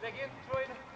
Begin, Troi'n...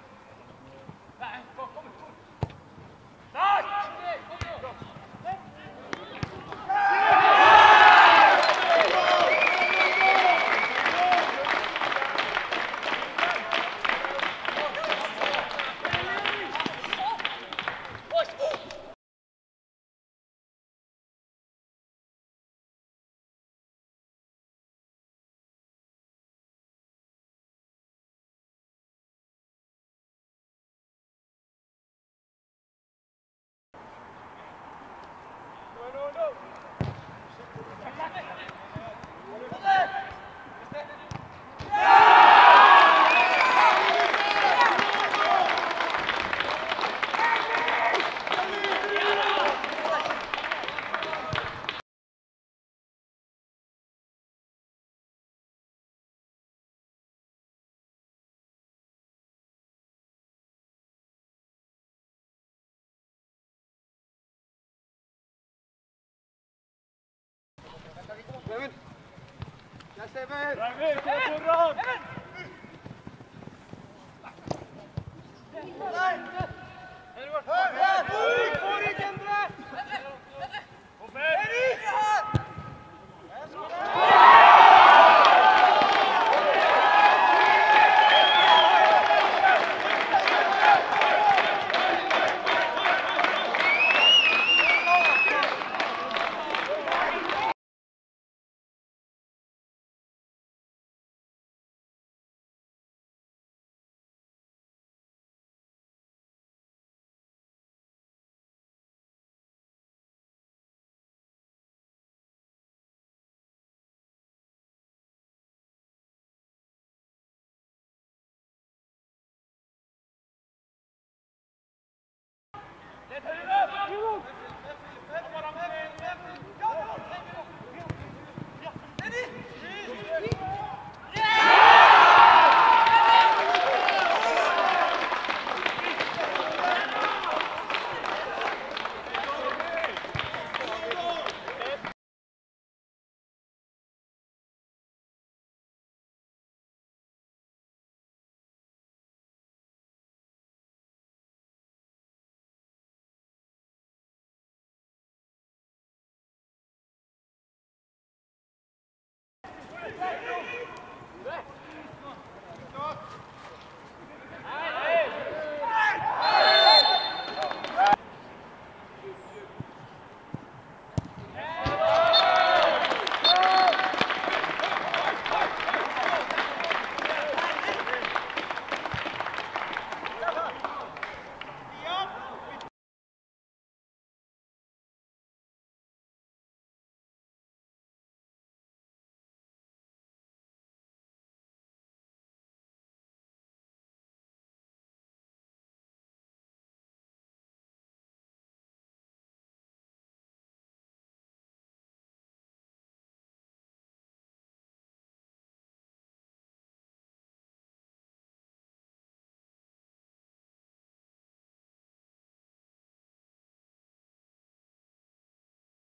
Steven! Ja, Steven! Daar weer, kom